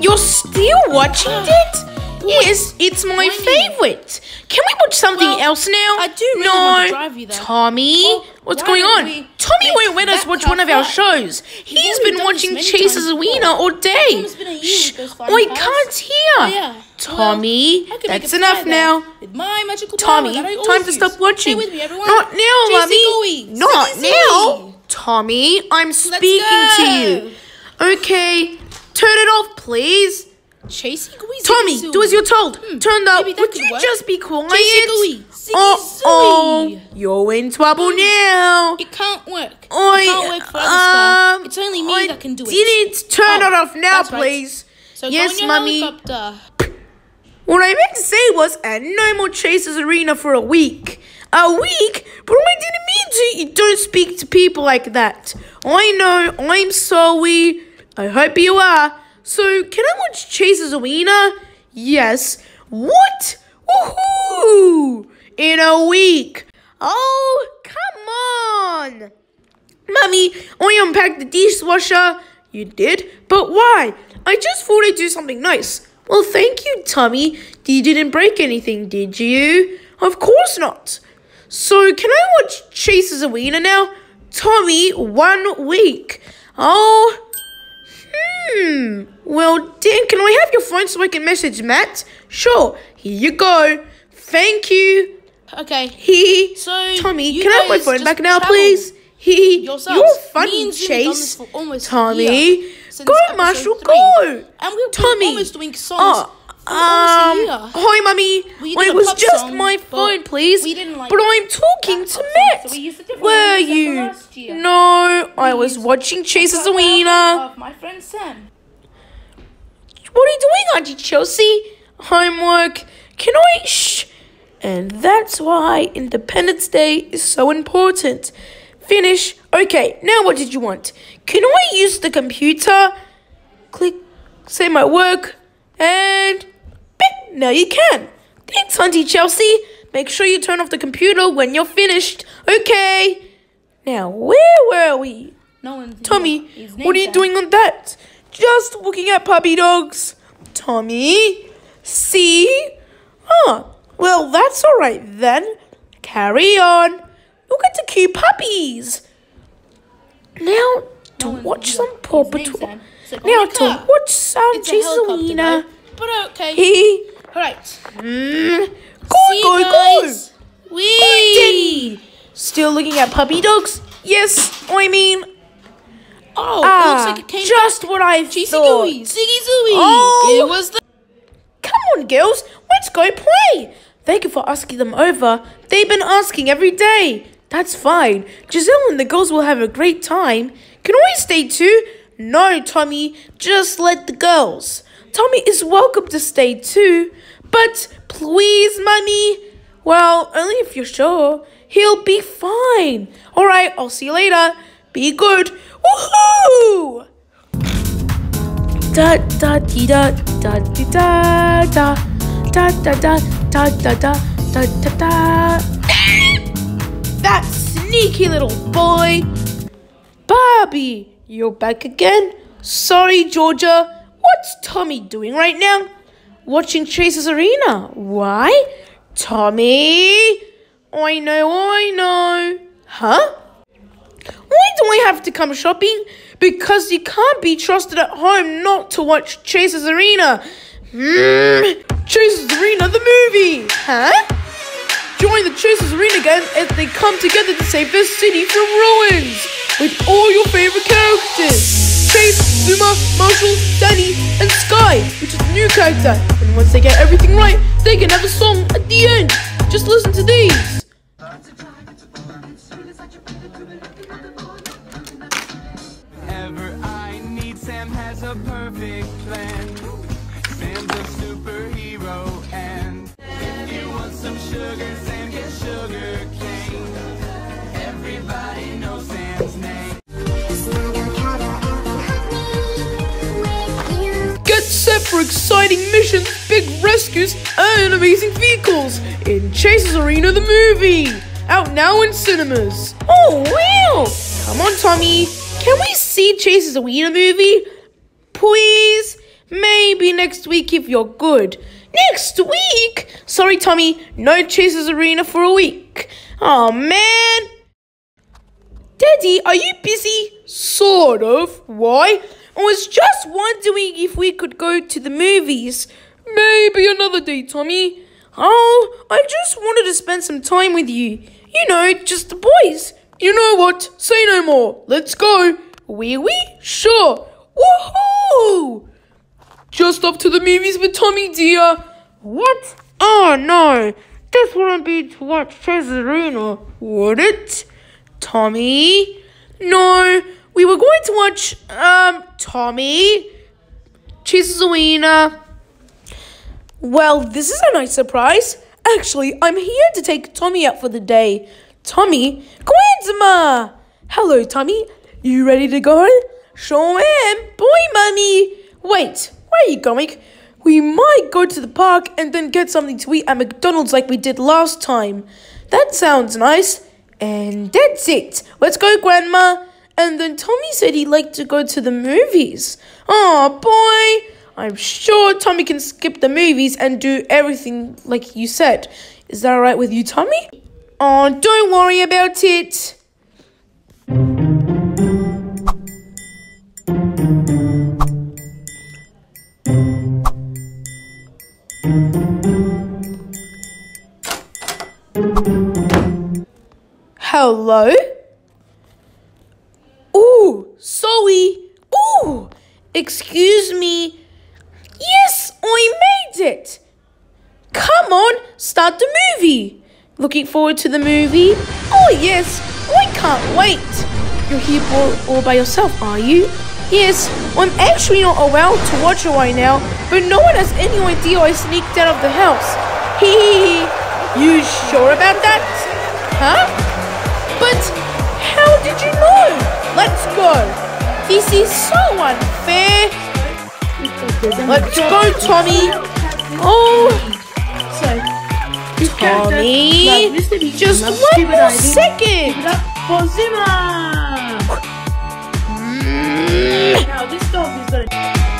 You're still watching it? Yes, it's my favorite. Can we watch something Well, else now? I do really no. want to drive you there. Tommy, Well, what's going on? we Tommy won't let us watch one of our shows. He's already been watching Chases before. all day. It's been a year Shh, with those flying I oh, can't hear. Oh, yeah. Tommy, Well, I can make that's enough now. With my magical Tommy, power that I time to use. stop watching. Stay with me, everyone. Not now, Mummy. Not now. Tommy, I'm speaking to you. Okay, turn it off, please. Chasey gooey. Tommy, do as you're told. Hmm, maybe that Would you work. just be quiet? Gooey. Silly Oh, oh, you're in trouble now. It can't work. I, it can't work for um, It's only me I that can do it. Didn't turn Oh, it off now, that's right. please. So yes, go in your Mummy. helicopter. What I meant to say was, uh, no more Chasers Arena for a week. A week? But I didn't mean to. You don't speak to people like that. I know. I'm sorry. I hope you are. So, can I watch Chasers Arena? Yes. What? Woohoo! In a week. Oh, come on. Mummy, I unpacked the dishwasher. You did? But why? I just thought I'd do something nice. Well, thank you, Tommy. You didn't break anything, did you? Of course not. So, can I watch Chase's Arena now? Tommy, one week. Oh, hmm. Well, Dan, can I have your phone so I can message Matt? Sure. Here you go. Thank you. Okay. He. So, Tommy, can I have my phone back now, please? He. Yourselves. You're funny, and Zooey done this Chase. Tommy, go, Marshall, three. go. And been Tommy. almost doing songs Oh, for almost a year. um, hi, mummy. Well, it was just song, my phone, please. we didn't like but I'm talking to Matt. so we used a different Were one except for you? No, I was watching Chase's Got that my friend Sam. What are you doing, Auntie Chelsea? Homework. Can I? Shh. And that's why Independence Day is so important. Finish. Okay, now what did you want? Can I use the computer? Click, say my work, and now you can. Thanks, Auntie Chelsea. Make sure you turn off the computer when you're finished. Okay. Now, where were we? No one's Tommy, what are you doing on that? Just looking at puppy dogs. Tommy, see? Oh, well, that's all right then. Carry on. Look at the cute puppies. Now to No watch some Paw Patrol. Now to watch some It's a Jesus helicopter, But okay. He, Alright. mm, go, See go, go. guys. Wee. Still looking at puppy dogs? Yes, I mean, Oh, ah, it looks like it came just what I Cheesy thought. gooey. Ziggy zooey. Oh. It was the Come on, girls, let's go play. Thank you for asking them over. They've been asking every day. That's fine. Giselle and the girls will have a great time. Can I stay too? No, Tommy, just let the girls. Tommy is welcome to stay too. But please, Mummy. Well, only if you're sure. He'll be fine. All right, I'll see you later. Be good. Woohoo! da da dee da da dee da da da da da da da da da da da That sneaky little boy! Barbie, you're back again? Sorry, Georgia. What's Tommy doing right now? Watching Chase's Arena. Why? Tommy! I know, I know. Huh? Why do I have to come shopping? Because you can't be trusted at home not to watch Chase's Arena. Hmm, Chase's Arena, the movie. Huh? Join the Chase's Arena gang as they come together to save their city from ruins with all your favorite characters. Chase, Zuma, Marshall, Danny, and Sky, which is a new character. And once they get everything right, they can have a song at the end. Just listen to these. For exciting missions, big rescues, and amazing vehicles in Chase's Arena the movie. Out now in cinemas. Oh, wow! Come on, Tommy. Can we see Chase's Arena movie? Please? Maybe next week if you're good. Next week? Sorry, Tommy, no Chase's Arena for a week. Oh man. Daddy, are you busy? Sort of. Why? I was just wondering if we could go to the movies. Maybe another day, Tommy. Oh, I just wanted to spend some time with you. You know, just the boys. You know what? Say no more. Let's go. Wee wee? Sure. Woohoo! Just off to the movies with Tommy, dear. What? Oh no. This wouldn't be to watch Chasers Arena, would it? Tommy? No, we were going to watch, um, Tommy. Arena. Well, this is a nice surprise. Actually, I'm here to take Tommy out for the day. Tommy? Grandma! Hello, Tommy. You ready to go? Sure am. Boy, Mummy. Wait, where are you going? We might go to the park and then get something to eat at McDonald's like we did last time. That sounds nice. And that's it. Let's go, Grandma. And then Tommy said he'd like to go to the movies. Oh, boy. I'm sure Tommy can skip the movies and do everything like you said. Is that alright with you, Tommy? Oh, don't worry about it. Hello? Ooh, sorry. Ooh, excuse me. Yes, I made it. Come on, start the movie. Looking forward to the movie? Oh, yes, I can't wait. You're here all, all by yourself, are you? Yes, I'm actually not allowed to watch it right now, but no one has any idea I sneaked out of the house. Hee hee hee. You sure about that? Huh? But how did you know? Let's go. This is so unfair. Let's go, Tommy. Oh, So, Tommy. Just one more second. For Zima! Mm. Now, this dog is gonna.